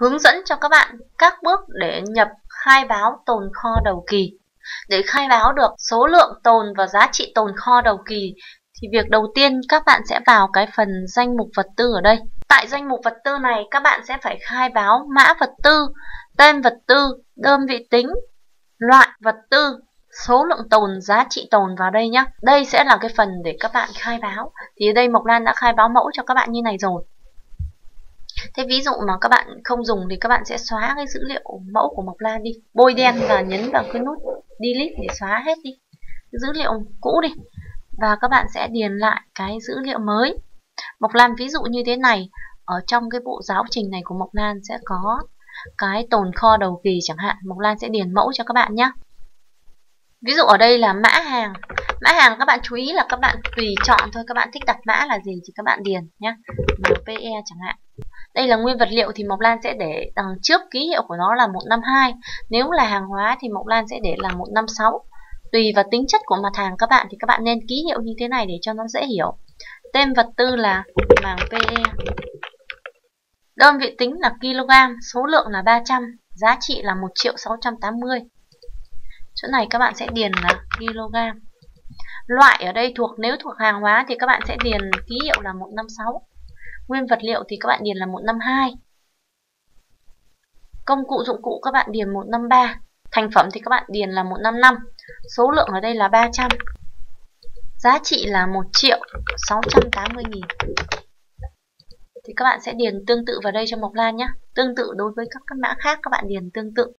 hướng dẫn cho các bạn các bước để nhập khai báo tồn kho đầu kỳ. Để khai báo được số lượng tồn và giá trị tồn kho đầu kỳ thì việc đầu tiên các bạn sẽ vào cái phần danh mục vật tư ở đây. Tại danh mục vật tư này các bạn sẽ phải khai báo mã vật tư, tên vật tư, đơn vị tính, loại vật tư, số lượng tồn, giá trị tồn vào đây nhé. Đây sẽ là cái phần để các bạn khai báo. Thì ở đây Mộc Lan đã khai báo mẫu cho các bạn như này rồi. Thế ví dụ mà các bạn không dùng thì các bạn sẽ xóa cái dữ liệu mẫu của Mộc Lan đi. Bôi đen và nhấn vào cái nút delete để xóa hết đi. Dữ liệu cũ đi. Và các bạn sẽ điền lại cái dữ liệu mới. Mộc Lan ví dụ như thế này, ở trong cái bộ giáo trình này của Mộc Lan sẽ có cái tồn kho đầu kỳ chẳng hạn. Mộc Lan sẽ điền mẫu cho các bạn nhé. Ví dụ ở đây là mã hàng. Mã hàng các bạn chú ý là các bạn tùy chọn thôi, các bạn thích đặt mã là gì thì các bạn điền nhé. MPE chẳng hạn. Đây là nguyên vật liệu thì Mộc Lan sẽ để đằng trước ký hiệu của nó là 152. Nếu là hàng hóa thì Mộc Lan sẽ để là 156. Tùy vào tính chất của mặt hàng các bạn thì các bạn nên ký hiệu như thế này để cho nó dễ hiểu. Tên vật tư là màng PE. Đơn vị tính là kg, số lượng là 300, giá trị là 1 triệu 680. Chỗ này các bạn sẽ điền là kg. Loại ở đây thuộc nếu thuộc hàng hóa thì các bạn sẽ điền ký hiệu là 156. Nguyên vật liệu thì các bạn điền là 152. Công cụ dụng cụ các bạn điền 153. Thành phẩm thì các bạn điền là 155. Số lượng ở đây là 300. Giá trị là 1 triệu 680 nghìn. Thì các bạn sẽ điền tương tự vào đây cho Mộc Lan nhé. Tương tự đối với các, các mã khác các bạn điền tương tự.